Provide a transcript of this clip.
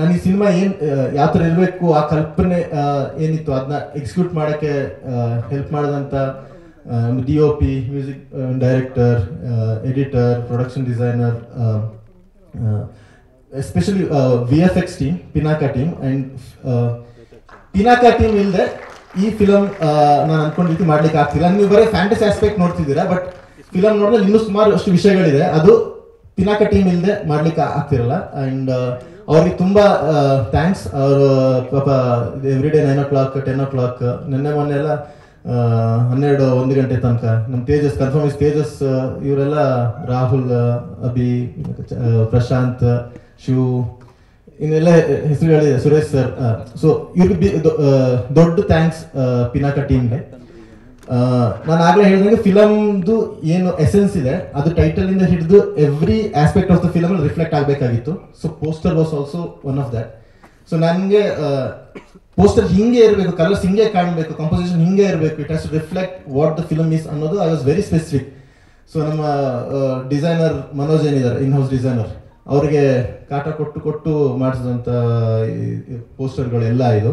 ನಾನು ಈ ಸಿನಿಮಾ ಏನ್ ಯಾವ ಥರ ಇರಬೇಕು, ಆ ಕಲ್ಪನೆ ಏನಿತ್ತು, ಅದನ್ನ ಎಕ್ಸಿಕ್ಯೂಟ್ ಮಾಡೋಕ್ಕೆ ಹೆಲ್ಪ್ ಮಾಡಿದಂಥ D O P music director editor production designer especially V F X team Pinaka team and Pinaka team ಇಲ್ಲದೆ ಈ ಫಿಲಮ್ ನಾನು ಅನ್ಕೊಂಡ ರೀತಿ ಮಾಡ್ಲಿಕ್ಕೆ ಆಗ್ತಿಲ್ಲ. ನೀವು ಬರೀ ಫ್ಯಾಂಟಸಿ ಆಸ್ಪೆಕ್ಟ್ ನೋಡ್ತಿದ್ದೀರಾ ಬಟ್ ಫಿಲಮ್ ನೋಡಿದ್ರೆ ಇನ್ನೂ ಸುಮಾರು ಅಷ್ಟು ವಿಷಯಗಳಿದೆ. ಅದು ಪಿನಾಕ ಟೀಮ್ ಇಲ್ಲದೆ ಮಾಡ್ಲಿಕ್ಕೆ ಆಗ್ತಿರಲ್ಲ. ಅಂಡ್ ಅವ್ರಿಗೆ ತುಂಬಾ ಥ್ಯಾಂಕ್ಸ್ ಅವರು, ಪಾಪ every day nine o'clock ten o'clock ನಿನ್ನೆ ಮೊನ್ನೆ ಎಲ್ಲ ಹನ್ನೆರಡು, ಒಂದು ಗಂಟೆ ತನಕ. ನಮ್ಮ ತೇಜಸ್ ಕನ್ಫರ್ಮ್ ಇಸ್ ತೇಜಸ್ ಇವರೆಲ್ಲ, ರಾಹುಲ್ ಅಭಿ, ಪ್ರಶಾಂತ್, ಶಿವ್, ಇನ್ನೆಲ್ಲ ಹೆಸರುಗಳಿದೆ, ಸುರೇಶ್ ಸರ್ ಸೊ ಇವ್ರಿಗೆ ದೊಡ್ಡ ಥ್ಯಾಂಕ್ಸ್ ಪಿನಾಕ ಟೀಮ್ಗೆ ನಾನು ಆಗ್ಲೇ ಹೇಳಿದಂಗೆ ಫಿಲಮ್ದು ಏನು ಎಸೆನ್ಸ್ ಇದೆ, ಅದು ಟೈಟಲ್ ಇಂದ ಹಿಡಿದು every aspect of the film reflect ಆಗಬೇಕಾಗಿತ್ತು. So poster was also one of that so ನನಗೆ ಪೋಸ್ಟರ್ ಹಿಂಗೆ ಇರಬೇಕು ಕಲರ್ಸ್ ಹಿಂಗೆ ಕಾಣಬೇಕು ಕಂಪೋಸಿಷನ್ ಹಿಂಗೆ ಇರಬೇಕು it has reflect what the film is ಅನ್ನೋದು I was very specific so ನಮ್ಮ ಡಿಸೈನರ್ ಮನೋಜ್ ಏನಿದ್ದಾರೆ ಇನ್ ಹೌಸ್ ಡಿಸೈನರ್ ಅವರಿಗೆ ಕಾಟ ಕೊಟ್ಟು ಕೊಟ್ಟು ಮಾಡಿಸಿದಂಥ ಪೋಸ್ಟರ್ಗಳೆಲ್ಲ ಇದು.